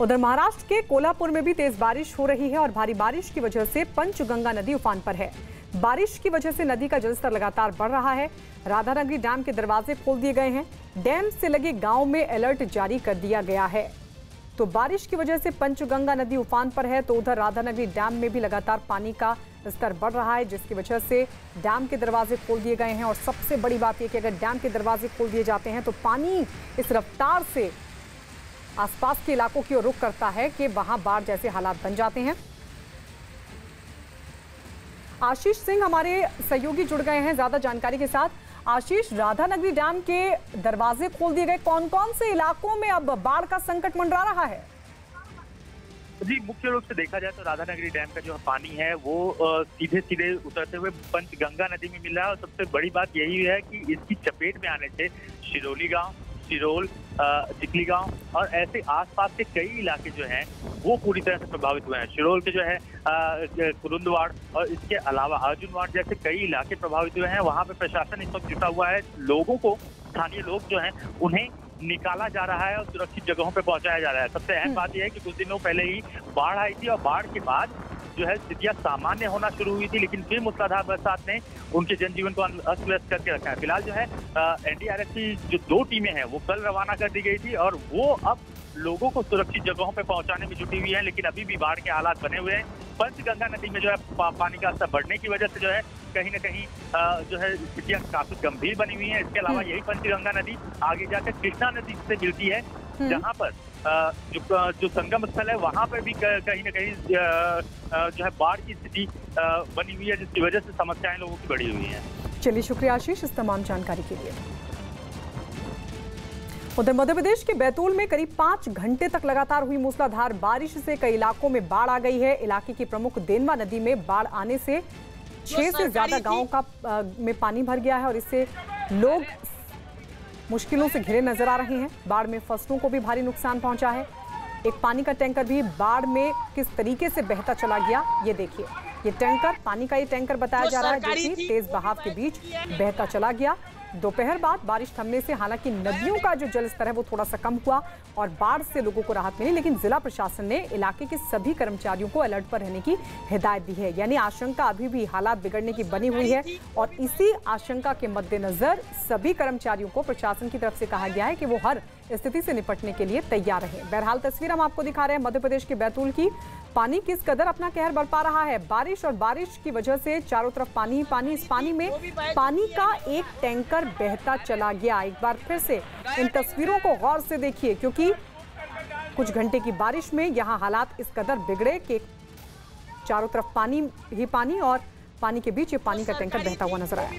उधर महाराष्ट्र के कोल्हापुर में भी तेज बारिश हो रही है और भारी बारिश की वजह से पंचगंगा नदी उफान पर है। बारिश की वजह से नदी का जलस्तर लगातार बढ़ रहा है। राधानगरी डैम के दरवाजे खोल दिए गए हैं। डैम से लगे गाँव में अलर्ट जारी कर दिया गया है। तो बारिश की वजह से पंचगंगा नदी उफान पर है तो उधर राधानगरी डैम में भी लगातार पानी का स्तर बढ़ रहा है, जिसकी वजह से डैम के दरवाजे खोल दिए गए हैं। और सबसे बड़ी बात यह कि अगर डैम के दरवाजे खोल दिए जाते हैं तो पानी इस रफ्तार से आसपास के इलाकों की ओर रुख करता है कि वहाँ बाढ़ जैसे हालात बन जाते हैं। आशीष सिंह हमारे सहयोगी जुड़ गए हैं ज़्यादा जानकारी के साथ। आशीष, राधानगरी डैम के दरवाजे खोल दिए गए। कौन कौन से इलाकों में अब बाढ़ का संकट मंडरा रहा है? जी, मुख्य रूप से देखा जाए तो राधानगरी डैम का जो पानी है वो सीधे सीधे उतरते हुए पंचगंगा नदी में मिल है। और सबसे बड़ी बात यही है कि इसकी चपेट में आने से शिरोली गाँव सिरोल चिकली गाँव और ऐसे आसपास के कई इलाके जो हैं वो पूरी तरह से प्रभावित हुए हैं। शिरोल के जो है कुरुंदवाड़ और इसके अलावा अर्जुनवाड़ जैसे कई इलाके प्रभावित हुए हैं। वहाँ पे प्रशासन इस वक्त जुटा हुआ है। लोगों को स्थानीय लोग जो हैं उन्हें निकाला जा रहा है और सुरक्षित जगहों पर पहुँचाया जा रहा है। सबसे अहम बात यह है कि कुछ दिनों पहले ही बाढ़ आई थी और बाढ़ के बाद जो है स्थितियाँ सामान्य होना शुरू हुई थी लेकिन फिर मूसलाधार बरसात ने उनके जनजीवन को अस्त व्यस्त करके रखा है। फ़िलहाल जो है एनडीआरएफ की जो दो टीमें हैं वो कल रवाना कर दी गई थी और वो अब लोगों को सुरक्षित जगहों पर पहुँचाने में जुटी हुई है लेकिन अभी भी बाढ़ के हालात बने हुए हैं। पंचगंगा नदी में जो है पा, पानी का स्तर बढ़ने की वजह से जो है कहीं ना कहीं जो है स्थितियाँ काफ़ी गंभीर बनी हुई है। इसके अलावा यही पंचगंगा नदी आगे जाकर कृष्णा नदी से मिलती है। जहाँ पर जो जो संगम स्थल है वहाँ पर भी कहीं ना कहीं जो है बाढ़ की स्थिति बनी हुई है जिसकी वजह से समस्याएँ लोगों की बढ़ी हुई हैं। चलिए शुक्रिया आशीष इस तमाम जानकारी के लिए। उधर मध्य प्रदेश के बैतूल में करीब पाँच घंटे तक लगातार हुई मूसलाधार बारिश से कई इलाकों में बाढ़ आ गई है। इलाके की प्रमुख देनवा नदी में बाढ़ आने से छह से ज़्यादा गाँवों का अ, में पानी भर गया है और इससे लोग मुश्किलों से घिरे नज़र आ रहे हैं। बाढ़ में फ़सलों को भी भारी नुकसान पहुँचा है। एक पानी का टैंकर भी बाढ़ में किस तरीके से बहता चला गया ये देखिए। ये टैंकर पानी का ये टैंकर बताया जा रहा है जो कि तेज बहाव के बीच बहता चला गया। दोपहर बाद बारिश थमने से हालाँकि नदियों का जो जल स्तर है वो थोड़ा सा कम हुआ और बाढ़ से लोगों को राहत मिली, लेकिन जिला प्रशासन ने इलाके के सभी कर्मचारियों को अलर्ट पर रहने की हिदायत दी है। यानी आशंका अभी भी हालात बिगड़ने की बनी हुई है और इसी आशंका के मद्देनजर सभी कर्मचारियों को प्रशासन की तरफ़ से कहा गया है कि वो हर स्थिति से निपटने के लिए तैयार रहे। बहरहाल तस्वीर हम आपको दिखा रहे हैं मध्य प्रदेश के बैतूल की। पानी किस कदर अपना कहर बरपा रहा है? बारिश और बारिश की वजह से चारों तरफ़ पानी ही पानी इस पानी में। पानी का एक टैंकर बहता चला गया। एक बार फिर से इन तस्वीरों को गौर से देखिए, क्योंकि कुछ घंटे की बारिश में यहाँ हालात इस कदर बिगड़े कि चारों तरफ़ पानी, ही पानी और पानी के बीच ये पानी का टैंकर बहता हुआ नज़र आया।